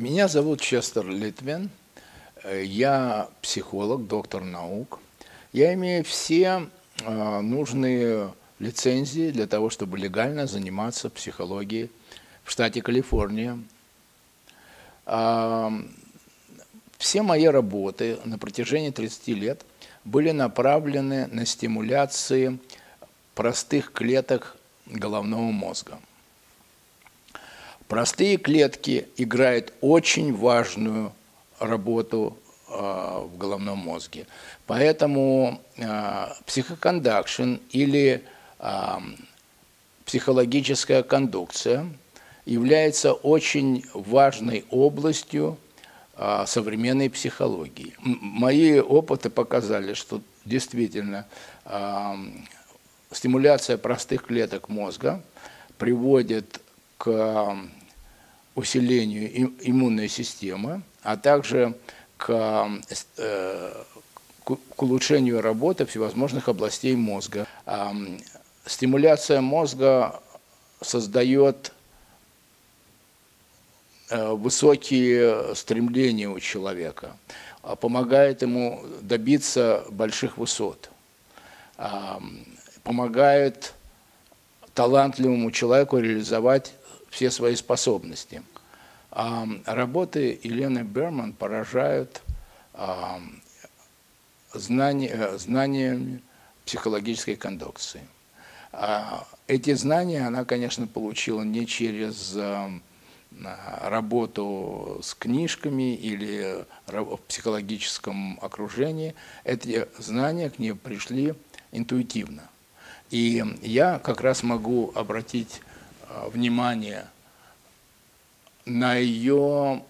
Меня зовут Честер Литвин. Я психолог, доктор наук. Я имею все э, нужные лицензии для того, чтобы легально заниматься психологией в штате Калифорния. Э, все мои работы на протяжении 30 лет были направлены на стимуляции простых клеток головного мозга. Простые клетки играют очень важную работу э, в головном мозге. Поэтому э, психокондакшн или э, психологическая кондукция является очень важной областью современной психологии. Мои опыты показали, что действительно стимуляция простых клеток мозга приводит к усилению иммунной системы, а также к, э, к улучшению работы всевозможных областей мозга. Стимуляция мозга создает э, высокие стремления у человека, а помогает ему добиться больших высот, помогает талантливому человеку реализовать все свои способности. Работы Елены Берман поражают знания, знаниями психологической кондукции. А эти знания она, конечно, получила не через а, работу с книжками или в психологическом окружении. Эти знания к ней пришли интуитивно. И я как раз могу обратить внимание на ее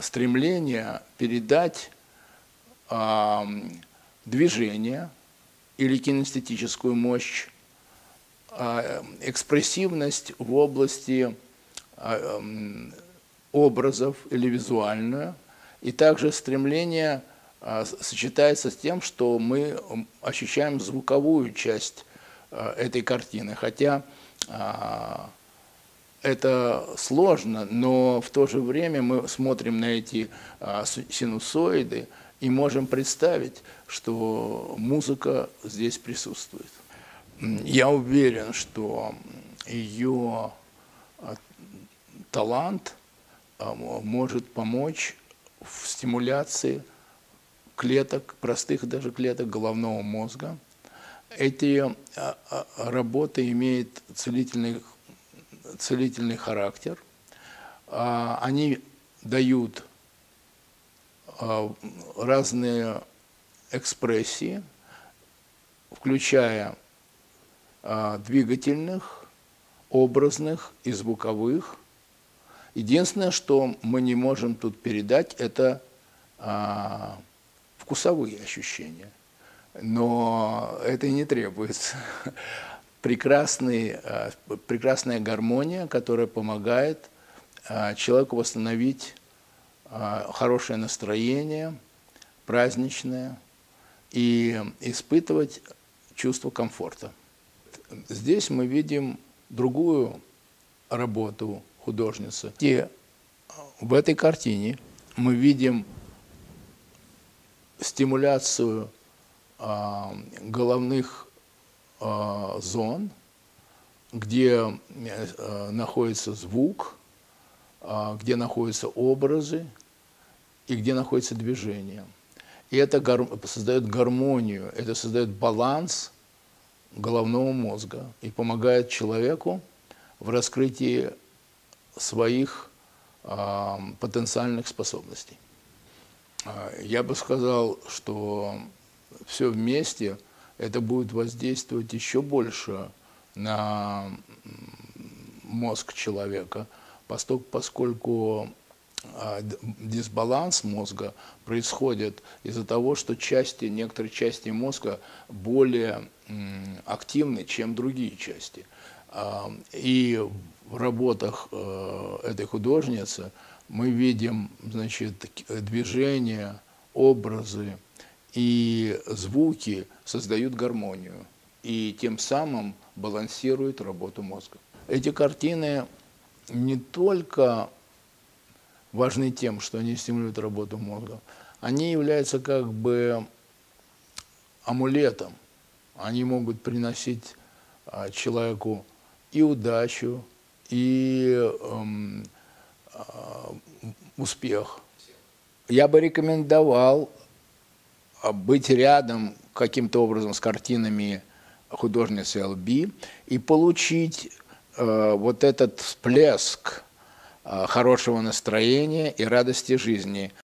стремление передать э, движение или кинестетическую мощь, э, экспрессивность в области э, образов или визуальную, и также стремление э, сочетается с тем, что мы ощущаем звуковую часть э, этой картины, хотя э, это сложно, но в то же время мы смотрим на эти а, синусоиды и можем представить, что музыка здесь присутствует. Я уверен, что ее а, талант а, может помочь в стимуляции клеток, простых даже клеток головного мозга. Эти работы имеют целительный целительный характер. А, они дают а, разные экспрессии, включая а, двигательных, образных и звуковых. Единственное, что мы не можем тут передать, это вкусовые ощущения. Но это и не требуется прекрасный, э, прекрасная гармония, которая помогает э, человеку восстановить э, хорошее настроение, праздничное, и испытывать чувство комфорта. Здесь мы видим другую работу художницы. И в этой картине мы видим стимуляцию головных зон, где э, находится звук, э, где находятся образы и где находится движение. И это создает гармонию, это создает баланс головного мозга и помогает человеку в раскрытии своих э, потенциальных способностей. Я бы сказал, что все вместе – это будет воздействовать еще больше на мозг человека, поскольку а, дисбаланс мозга происходит из-за того, что части, некоторые части мозга более активны, чем другие части. А, и в работах э, этой художницы мы видим значит, движения, образы, и звуки создают гармонию и тем самым балансируют работу мозга. Эти картины не только важны тем, что они стимулируют работу мозга, они являются как бы амулетом. Они могут приносить а, человеку и удачу, и эм, э, успех. Я бы рекомендовал быть рядом каким-то образом с картинами художницы ЛБ и получить э, вот этот всплеск э, хорошего настроения и радости жизни –